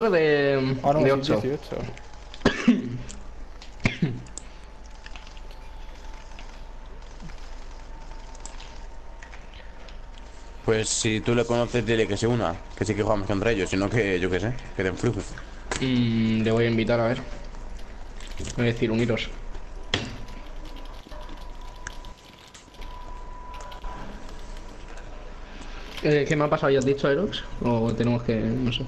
de, Ah, no, de sí, 8. 18. Pues si tú le conoces, dile que se una. Que sí que jugamos contra ellos, sino que yo qué sé, que den flujo. Mm, le voy a invitar a ver. Voy a decir, uniros. Eh, ¿Qué me ha pasado? ¿Ya has dicho, Erox? ¿O tenemos que.? No sé.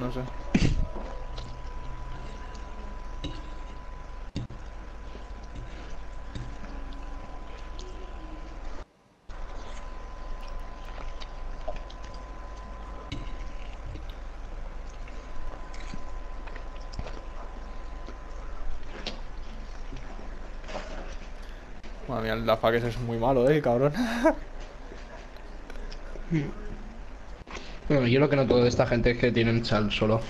No sé. Madre mía, el Dafa que ese es muy malo, eh, cabrón. Bueno, yo lo que noto de esta gente es que tienen chal solo.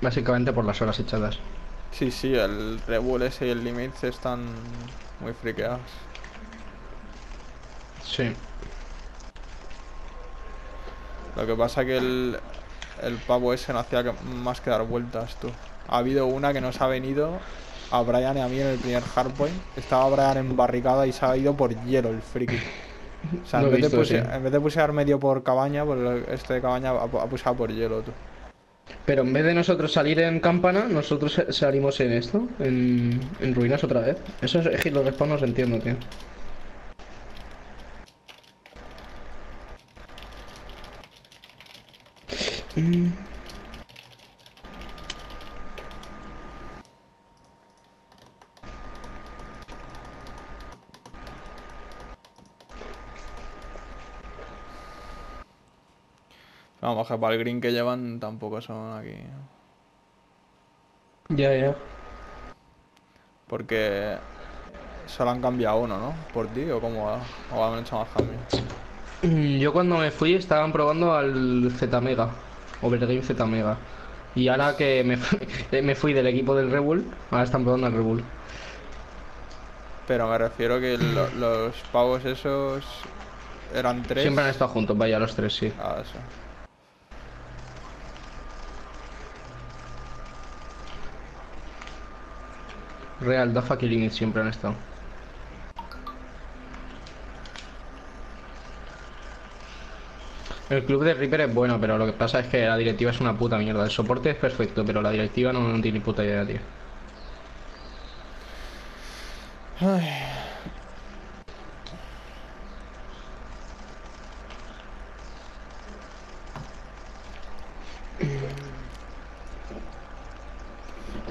Básicamente por las horas echadas. Sí, sí, el Rebull ese y el Limits están muy friqueados. Sí. Lo que pasa que el, el pavo ese no hacía que- más que dar vueltas, tú. Ha habido una que nos ha venido a Brian y a mí en el primer hardpoint. Estaba Brian en barricada y se ha ido por hielo el friki. O sea, en, vez de visto, puse- sí. en vez de pusear medio por cabaña, por el- este de cabaña ha, ha puseado por hielo, tú. Pero en vez de nosotros salir en campana, nosotros sa- salimos en esto, en, en ruinas otra vez. Eso es, es que los respawn no los entiendo, tío. Mm, Vamos, que para el green que llevan tampoco son aquí. Ya, ya. Porque solo han cambiado uno, ¿no? ¿Por ti o cómo? ¿O han hecho más cambios? Mm, Yo cuando me fui estaban probando al Z Mega, Overgame Z Mega. Y ahora que me, fu- me fui del equipo del Rebull, ahora están probando al Rebull. Pero me refiero que lo- los pavos esos eran tres. Siempre han estado juntos, vaya, los tres, sí. Ah, eso. Real, Dafa Limit siempre han estado. El club de Reaper es bueno, pero lo que pasa es que la directiva es una puta mierda. El soporte es perfecto, pero la directiva no, no tiene puta idea, tío.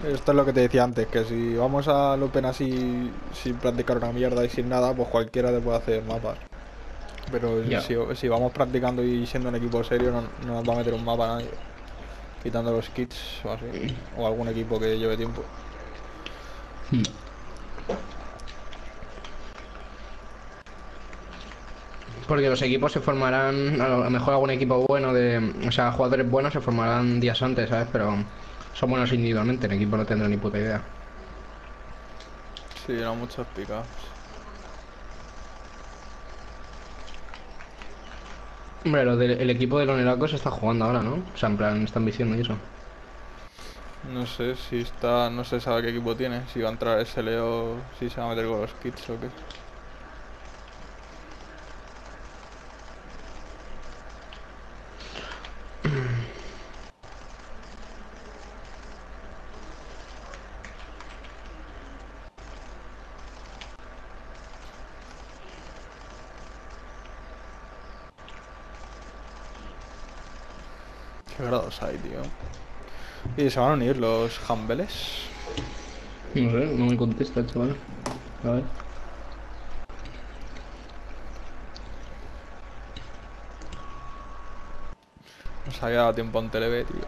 Esto es lo que te decía antes, que si vamos al Open así sin practicar una mierda y sin nada, pues cualquiera te puede hacer mapas. Pero si, si vamos practicando y siendo un equipo serio, no, no nos va a meter un mapa nadie. Quitando los kits o así. O algún equipo que lleve tiempo. Porque los equipos se formarán, a lo mejor algún equipo bueno de, o sea, jugadores buenos se formarán días antes, ¿sabes? Pero son buenos individualmente, en equipo no tendrán ni puta idea. Sí, no muchos picados. Hombre, lo del el equipo de Lonelacos está jugando ahora, ¿no? O sea, en plan, están viciando y eso. No sé si está. No se sabe qué equipo tiene. Si va a entrar ese Leo. Si se va a meter con los kits o qué. Qué grados hay, tío. Y se van a unir los Humbeles. No sé, no me contesta el chaval. A ver. Nos había dado tiempo en Televe, tío.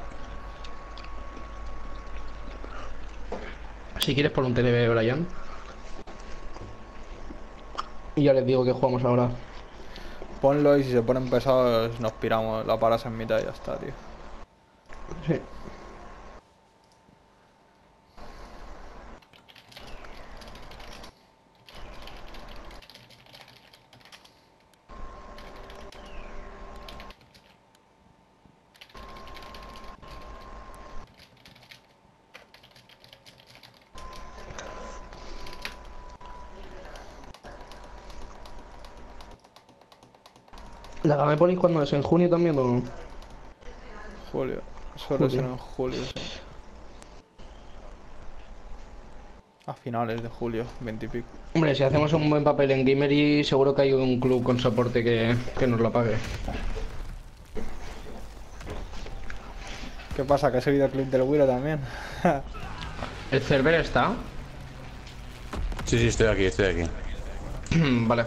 Si quieres por un TLB, Brian. Y ya les digo que jugamos ahora. Ponlo y si se ponen pesados nos piramos. La paras en mitad y ya está, tío. Sí. ¿La Gamepolis cuando es? ¿En junio también o...? Julio. Suele ser Julio. en julio, sí. A finales de julio, 20 y pico. Hombre, si hacemos un buen papel en Gamery, seguro que hay un club con soporte que, que nos lo pague. ¿Qué pasa? ¿Que has seguido el clip del Wiro también? ¿El server está? Sí, sí, estoy aquí, estoy aquí. vale.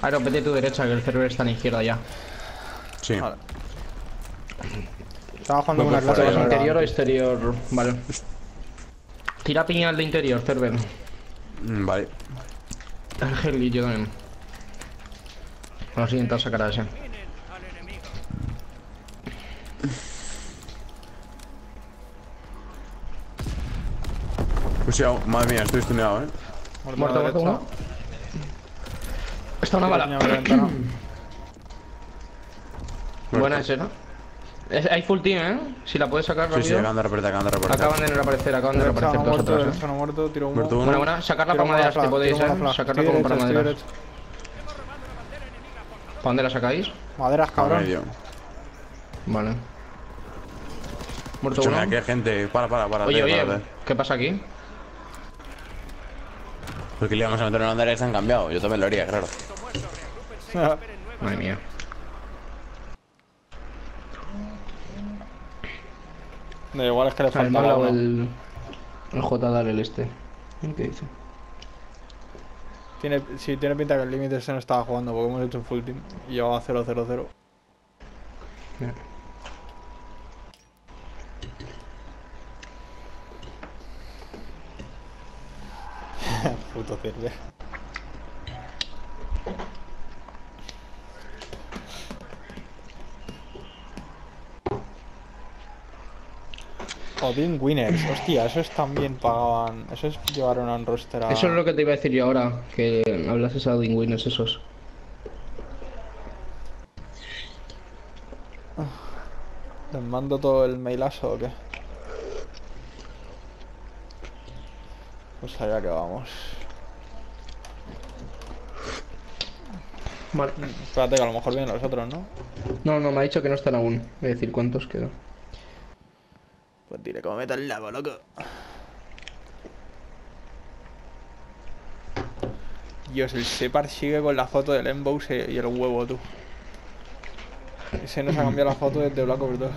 Ahora vete a tu derecha, que el server está a la izquierda ya. Sí. Vale. Estaba jugando una clase de ¿Interior o exterior? Vale. Tira piña al de interior, server. Mm, Vale. Ángel y yo también. Vamos a intentar sacar a ese. Pues ya, madre mía, estoy stuneado, eh. Muerto Muerto, uno. Está una bala. Buena ese, ¿no? Es- hay full team, ¿eh? Si la puedes sacar Sí, rápido. sí, acaban de reapartir, acaban de reapartir. Acaban de reaparecer, acaban de reaparecer todos muerto, atrás, ¿eh? muerto, tiro humo. Muerto uno. Buena, buena. Sacarla para maderas, si flag, podéis, ¿eh? Sacarla como para maderas. ¿Para dónde la sacáis? Maderas, cabrón. medio. Vale. Muerto Escúchame, uno. aquí hay gente. Para, para, para. Oye, oye. ¿qué pasa aquí? Porque le íbamos a meter en andar y se han cambiado. Yo también lo haría, claro. Madre mía. Da igual es que le Al falta mal la lado uno. el... El J dar el este. ¿Qué dice? Tiene, sí, tiene pinta que el límite se no estaba jugando porque hemos hecho un full team y llevaba 0-0-0. Mira. Puto cerve. Odin Winners, hostia, esos también pagaban. Esos llevaron a un roster a. Eso es lo que te iba a decir yo ahora, que hablases a Odin Winners esos. ¿Les mando todo el mailazo o qué? Pues allá que vamos. Vale. Espérate que a lo mejor vienen los otros, ¿no? No, no, me ha dicho que no están aún. Voy a decir cuántos quedan. Pues dile cómo meto el lago, loco. Dios, el Separ sigue con la foto del Emboss y y el huevo, tú. Ese nos ha cambiado la foto desde Black Ops 2.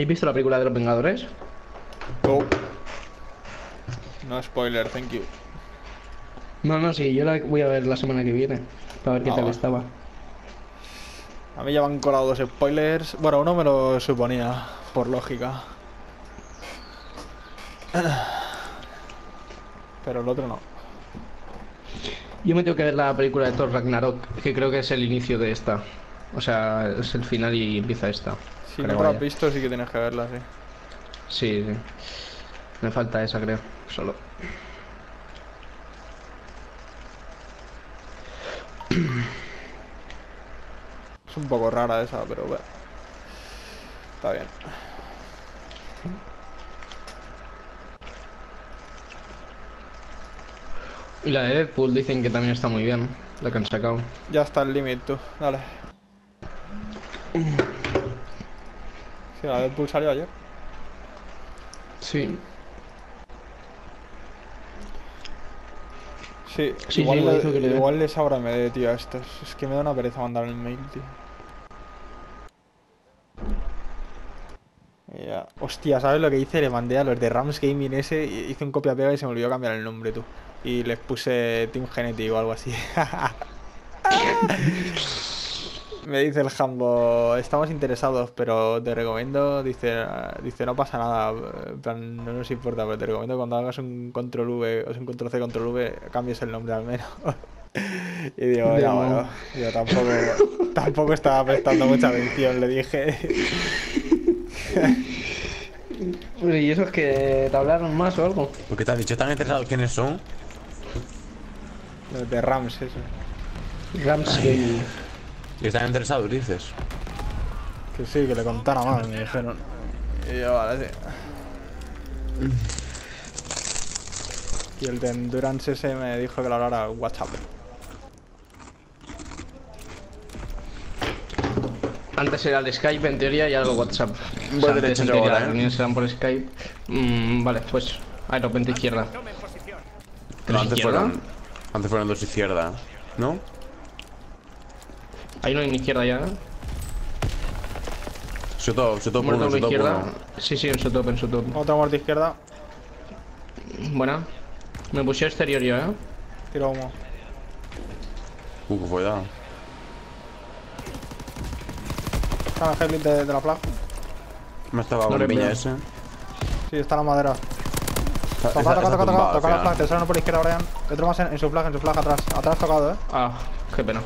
¿Habéis visto la película de los Vengadores? Oh. No spoiler, thank you. No, no, sí, yo la voy a ver la semana que viene. Para ver qué Ah, tal va. estaba. A mí ya me han colado dos spoilers. Bueno, uno me lo suponía, por lógica. Pero el otro no. Yo me tengo que ver la película de Thor Ragnarok, que creo que es el inicio de esta. O sea, es el final y empieza esta. Si no te lo has visto, sí que tienes que verla, sí. Sí, sí. Me falta esa, creo. Solo. Es un poco rara esa, pero bueno. Está bien. Y la de Deadpool dicen que también está muy bien. La que han sacado. Ya está el límite, tú. Dale. Sí, la Deadpool salió ayer. Sí. Sí, Sí, igual, sí, le- que le dé. igual les ahora me dé, tío, a estos. Es que me da una pereza mandar el mail, tío. Ya. Hostia, ¿sabes lo que hice? Le mandé a los de Rams Gaming ese, hice un copia-pega y se me olvidó cambiar el nombre, tú. Y les puse Team Genetic o algo así. Me dice el Hambo, estamos interesados, pero te recomiendo, dice, dice no pasa nada, plan, no nos importa, pero te recomiendo cuando hagas un control V, o sea, un control C, control V, cambies el nombre al menos. Y digo, ya bueno, yo tampoco, tampoco estaba prestando mucha atención, le dije. ¿Y eso es que te hablaron más o algo? ¿Por qué te has dicho? ¿Están interesados quiénes son? De Rams, eso. Ramsgale. ¿Y están interesados, dices? Que sí, que le contara más, me dijeron. Y yo, vale, sí. Y el de Endurance ese me dijo que lo hablara WhatsApp. Antes era el Skype en teoría y algo WhatsApp. Voy antes derecha en yo teoría ahora, las ¿eh? reuniones eran por Skype. Mm, vale, pues aeropuerto izquierda. No, ¿Tres antes izquierda? fueron, antes fueron dos izquierda, ¿no? Ahí no hay ni izquierda ya, ¿eh? Su top, su top Muerto uno, uno su top izquierda. uno. Sí, sí, en su top, en su top. Otra muerte izquierda, Buena. Me puse exterior yo, ¿eh? tiro humo. Uh, qué follado. Está el headlit de, de la flag. Me estaba No piña veo. ese. Sí, está la madera. Toca, toca, toca, toca, toca la flag. Te salen por izquierda, Brian. Otro más en, en su flag, en su flag atrás. Atrás tocado, eh. Ah, qué pena.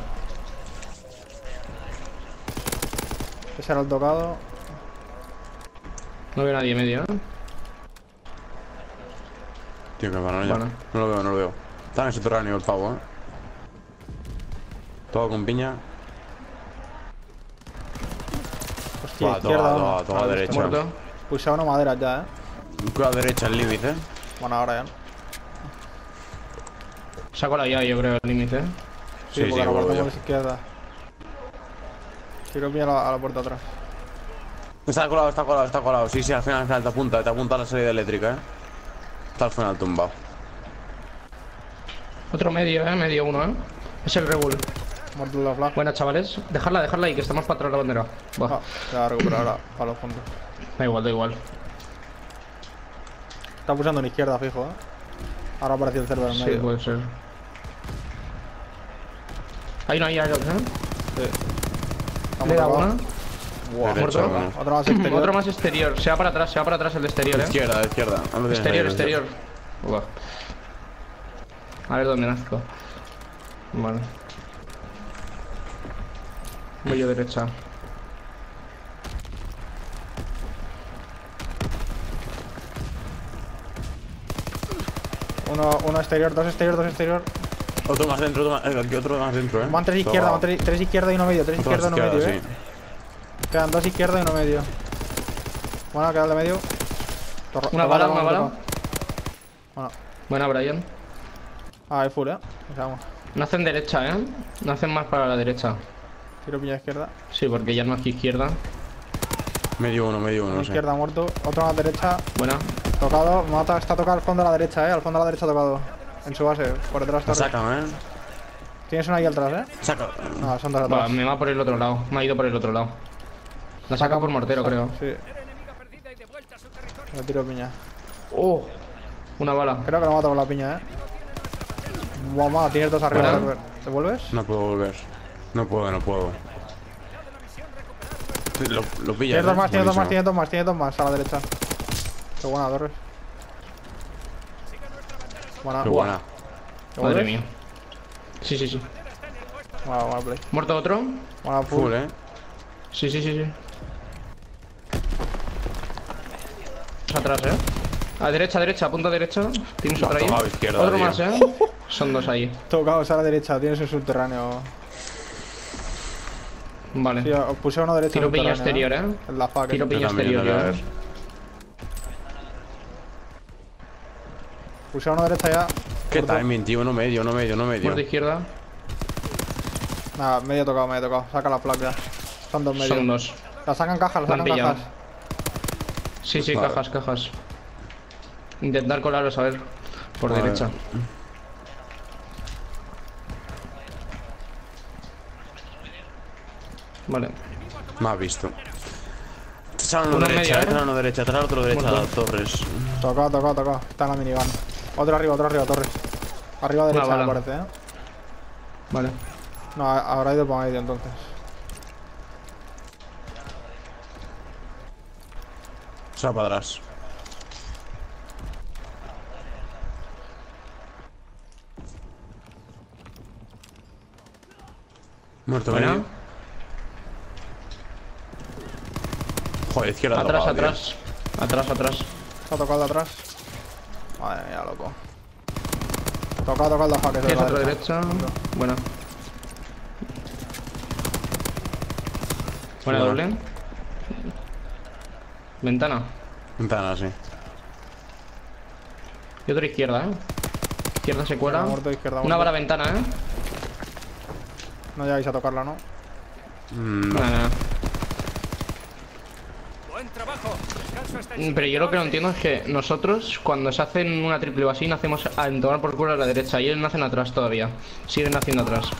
Ese era el tocado. No veo a nadie medio, ¿eh? Tío, qué paranoia. Vale. No lo veo, no lo veo. Está en el subterráneo el pavo, eh. Todo con piña. Hostia, Va, izquierda. Ah, derecha. Muerto. Puse una madera ya, eh. Cuidado derecha, el límite. Bueno, ahora ya. Saco la llave, yo creo, el límite. ¿eh? Sí, sí, porque la vuelvo yo. izquierda. Tiro bien a la, a la puerta atrás. Está colado, está colado, está colado. Sí, sí, al final, al final te apunta, te apunta a la salida eléctrica, eh. Está al final tumbado. Otro medio, ¿eh? Medio uno, ¿eh? Es el Rebull. Muerto la flag. Buena, chavales. Dejarla, dejarla ahí, que estamos para atrás de la bandera. Va. Ah, se va a recuperar ahora, para los puntos. Da igual, da igual. Está pulsando en izquierda, fijo, eh. Ahora apareció el cerdo en Sí, medio. puede ser. Ahí no hay Aerox, ¿eh? Está Le da uno. Otro más exterior. Otro más exterior. Se va para atrás, se va para atrás el de exterior, ¿eh? Izquierda, izquierda. Exterior, exterior. Buah. A ver dónde nazco. Vale. Voy yo derecha. Uno, uno exterior, dos exterior, dos exterior. Otro más dentro, otro más, eh, aquí otro más dentro, eh. Van tres izquierda, van tres, tres izquierda y uno medio, tres izquierda y uno medio, eh. Quedan dos izquierda y uno medio. Bueno, queda el de medio. Torro- Una bala, una bala. Bueno, Buena, Brian. ah, hay full, eh. Vamos. No hacen derecha, ¿eh? No hacen más para la derecha. Tiro piña izquierda. Sí, porque ya no aquí izquierda. Medio uno, medio uno, no sé. izquierda muerto. Otro a la derecha. Buena. Tocado. Mata, está tocado al fondo a la derecha, eh. Al fondo a la derecha tocado. En su base. Por detrás torre. sacan, eh. Tienes una ahí atrás, eh. Saca. No, son dos Va, atrás. me va por el otro lado. Me ha ido por el otro lado. La saca por mortero, creo. Sí. Le tiro piña. Oh, una bala. Creo que lo mato con la piña, eh. Mamá, tienes dos arriba. Robert. ¿Te vuelves? No puedo volver. No puedo, no puedo. Lo, lo pillas. Tienes dos eh. más, tienes dos más, tienes dos más, tienes dos más a la derecha. Qué buena, Torres. Buena. Qué buena. ¿Te Madre mía. Sí, sí, sí. Buena, buena play. ¿Muerto otro? Buena full. Full, eh. Sí, sí, sí, sí. Atrás, eh. A derecha, derecha, punta derecha. Tienes Va, otra ahí. Otro tío. más, eh. Son dos ahí. Tocaos a la derecha, tienes un subterráneo. Vale. Sí, os puse uno derecha. Tiro piña subterráneo, exterior, eh. En la fac. Tiro eh. piña Yo también, exterior, eh. Puse uno derecha ya. ¿Qué Muerto. timing, tío? Uno medio, uno medio, uno medio. Muerto izquierda. Nada, medio tocado, medio tocado. Saca la placa. Son dos medios. Son dos. La sacan cajas, la sacan cajas. Sí, sí, Vale. cajas, cajas. Intentar colaros, a ver. Por A derecha. Vale. Me has visto. Atrás uno Uno derecha, medio, ¿eh? uno derecha, atrás otro derecha. Torres. Tocado, tocado, tocado. Está en la minigun. Otro arriba, otro arriba, Torres. Arriba derecha, me parece, eh. Vale. No, ha- habrá ido por medio entonces. Se va para atrás. Muerto Buena. medio. Joder, izquierda Atrás, tocado, tío. atrás. Atrás, atrás. Se ha tocado de atrás. Madre mía, loco. Toca, toca el de Tienes la otro derecha. derecha. Buena. Buena doble. Ventana. Ventana, sí. Y otro izquierda, eh. Izquierda se cuela. Izquierda muerto, izquierda Una bala ventana, eh. No llegáis a tocarla, ¿no? Mm, no. Nada, nada. Buen trabajo. Descanso hasta el Mm, Pero yo lo que no entiendo es que nosotros, cuando se hacen una triple o así, nacemos a tomar por culo a la derecha y ellos nacen atrás todavía. Siguen haciendo atrás.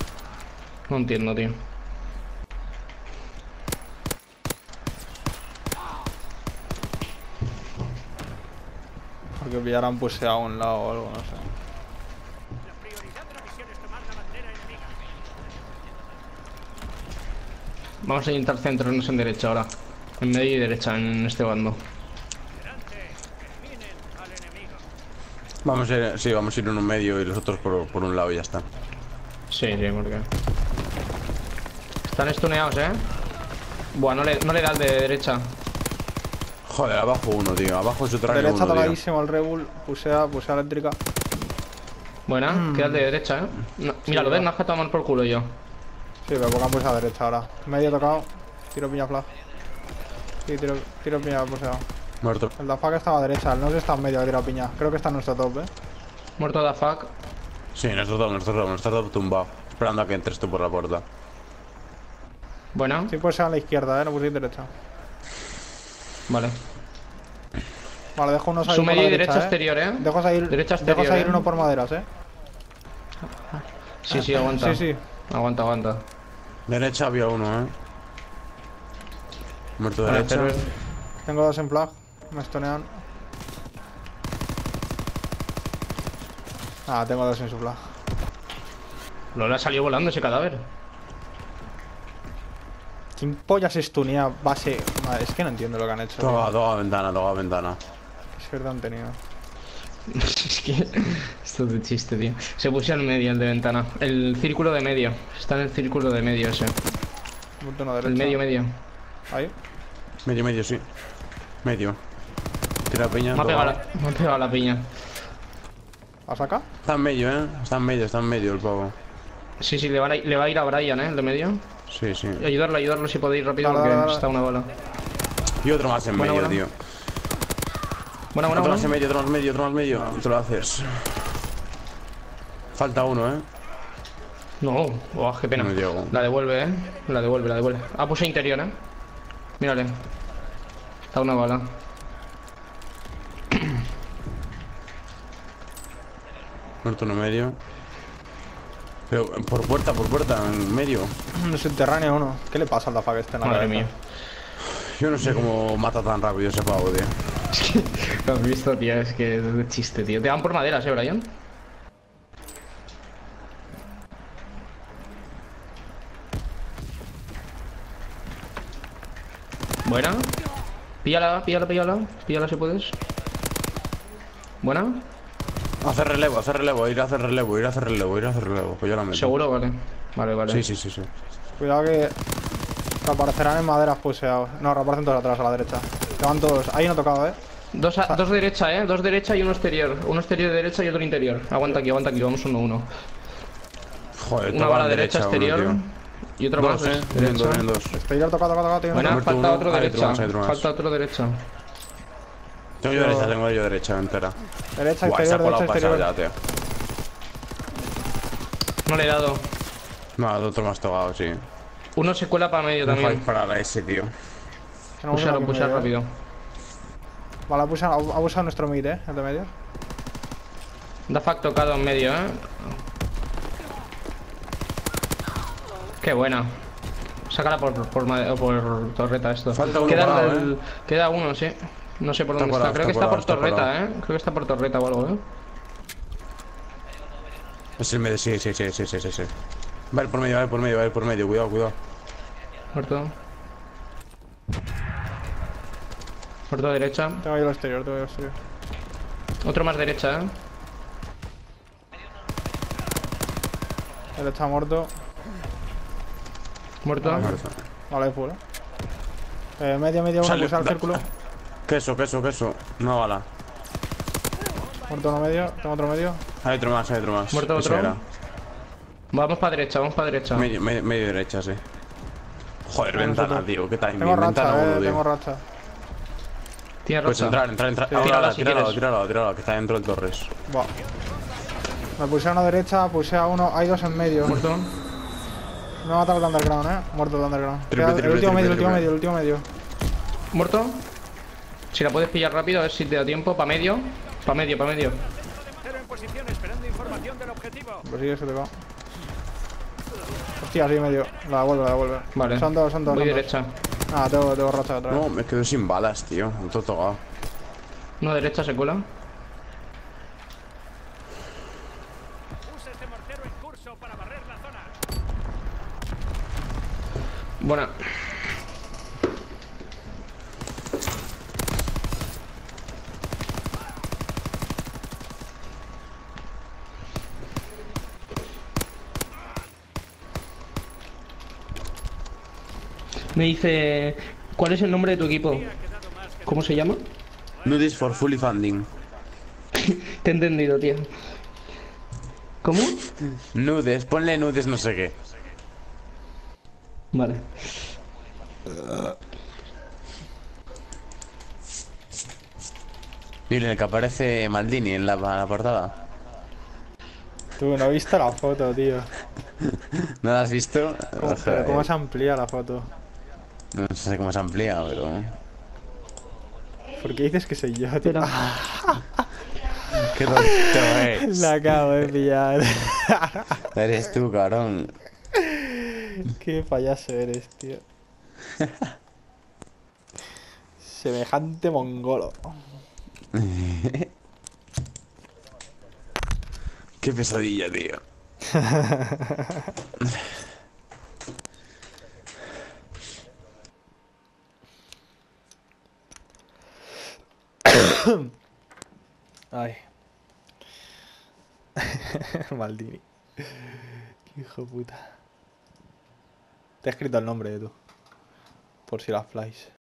No entiendo, tío. Porque pillarán puseado a un lado o algo, no sé. Vamos a intentar centrarnos en derecha ahora. En medio y derecha, en este bando. Vamos a ir, sí, vamos a ir en un medio y los otros por, por un lado y ya está. Sí, sí, porque... Están estuneados, ¿eh? Buah, no le, no le da el de derecha. Joder, abajo uno, tío. Abajo es otra Derecha tocadísimo el Rebull. Pusea, pusea eléctrica. Buena, queda el de derecha, ¿eh? No, mira, lo ves, me has a tomar por culo yo. Sí, pero porque han puesto a derecha ahora. Medio tocado. Tiro piña flag. Sí, tiro, tiro piña puseado. Muerto. El da Hack estaba a derecha, el no está en medio que tira piña. Creo que está en nuestro top, eh. Muerto da fuck. Sí, nuestro top, nuestro top, nuestro top tumbado. Esperando a que entres tú por la puerta. Buena. Sí, pues a la izquierda, eh. No puséis derecha. Vale. Vale, dejo unos ahí Su medio y derecha, derecha eh. exterior, ¿eh? Dejo salir, Derecha dejo exterior, salir eh. uno por maderas, eh. Sí, sí, aguanta. Sí, sí. Aguanta, aguanta. Derecha había uno, eh. Muerto Vale, derecha. Tengo dos en flag. Me estonean. Ah, tengo dos en su flag. No le ha salido volando ese cadáver. ¿Quién pollas estunea base? Madre, es que no entiendo lo que han hecho. Toda, toda ventana, toda ventana. Qué suerte han tenido. es que. Esto es de chiste, tío. Se puso en medio el de ventana. El círculo de medio. Está en el círculo de medio ese. El medio, medio. Ahí. Medio, medio, sí. Medio. Tira peña. Me ha pegado la, me ha pegado la piña. ¿A saca? Está en medio, eh. Está en medio, está en medio el pavo. Sí, sí, le va, a, le va a ir a Brian, ¿eh? El de medio. Sí, sí. Y ayudarlo, ayudarlo si podéis rápido Dale, porque dale, dale. está una bola. Y otro más en Buena, medio, buena. tío. Buena, buena, otro más en medio, otro más en medio, otro más en medio. Tú lo haces. Falta uno, eh. No, oh, qué pena. No llego. La devuelve, ¿eh? La devuelve, la devuelve. Ah, puse interior, ¿eh? Mírale. Está una bala. Muerto uno en medio. Pero por puerta, por puerta, en medio. Un subterráneo uno. ¿Qué le pasa al Dafag este en la Madre cabeza? mía. Yo no sé cómo mata tan rápido ese pavo, tío. Lo has visto, tío, es que es de chiste, tío. Te dan por maderas, ¿eh, Brian? Buena. Píllala, píllala, píllala. Píllala si puedes. Buena. Hacer relevo, hacer relevo, ir a hacer relevo, ir a hacer relevo, ir a hacer relevo. Pues yo la meto. Seguro, vale. Vale, vale. Sí, sí, sí, sí. Cuidado que reaparecerán en maderas puseados. No, reaparecen todos atrás a la derecha. Te van todos. Ahí no he tocado, eh. Dos, a- dos derecha, eh. Dos derecha y uno exterior. Uno exterior de derecha y otro interior. Aguanta aquí, aguanta aquí. Vamos uno a uno. Joder, Una bala la derecha, exterior. y otro Dos, más. eh. derecha. Dos, dos. Tocado, tocado, tocado. tío. Muerto falta otro derecha. otro. Falta otro derecha. Tengo yo derecha, tengo yo derecha entera. Derecha, Guay, se ha exterior, colado derecha, pasado exterior. ya, tío. No le he dado. No, el otro más tocado, sí. Uno se cuela para medio Deja también. disparar a ese, tío. Pushar medio, eh. rápido. Vale, ha usado nuestro mid, eh. El de medio. Da fact tocado en medio, eh. Qué buena. Sácala por, por, torreta esto. Falta uno queda, parado, el- queda uno, sí. No sé por Está dónde está. Creo que está está por está torreta, eh. Creo que está por torreta o algo, eh. Es el medio, sí, sí, sí, sí, sí, sí, sí. Va a ir por medio, va a ir por medio, va a ir por medio, cuidado, cuidado. Muerto. Muerto derecha. Tengo yo el exterior, tengo yo el exterior. Otro más derecha, eh. Él está muerto. Muerto. Vale, full, eh. Eh, medio, medio, uno, pulsar el da- círculo. Queso, queso, queso. Una bala. Muerto uno medio, tengo otro medio. Hay otro más, hay otro más. Muerto otro. era. Vamos para derecha, vamos para derecha. Medio, medio, medio derecha, sí. Joder, ventana, tío. ¿Qué timing? Tengo ventana racha, uno, eh, tío. tengo racha. Tiene Pues rocha. entrar, entrar, entrar. Sí, Tírala, tírala si tírala, tírala, tírala, que está dentro del Torres. Buah. Me puse a uno derecha, puse a uno, hay dos en medio. Muerto. Me ha matado el underground, eh. Muerto el underground. Triple, el último triple, medio, el último medio, el último medio. Muerto. Si la puedes pillar rápido, a ver si te da tiempo. Pa' medio. Pa' medio, pa' medio. Pues sí, se te va. Hostia, sí, medio. La devuelve, la devuelve. Vale. Son dos, son dos. Voy son dos. derecha. Ah, tengo, tengo racha otra vez. No, me quedo sin balas, tío. Todo tocado. Uno derecha se cuela. Usa este mortero en curso para barrer la zona. Buena. Me dice, ¿cuál es el nombre de tu equipo? ¿Cómo se llama? Nudis for fully funding. Te he entendido, tío. ¿Cómo? Nudes, ponle nudes no sé qué. Vale. Dile el que aparece Maldini en la, la portada. Tú, no he visto la foto, tío. ¿No la has visto? ¿Cómo, cómo se amplía la foto? No sé cómo se amplía, pero. ¿Por qué dices que soy yo, tío? ¡Qué tonto es! La acabo de pillar. Eres tú, cabrón. Qué payaso eres, tío. Semejante mongolo. Qué pesadilla, tío. Ay. Maldini. Qué hijo puta. Te he escrito el nombre de tú. Por si las flies.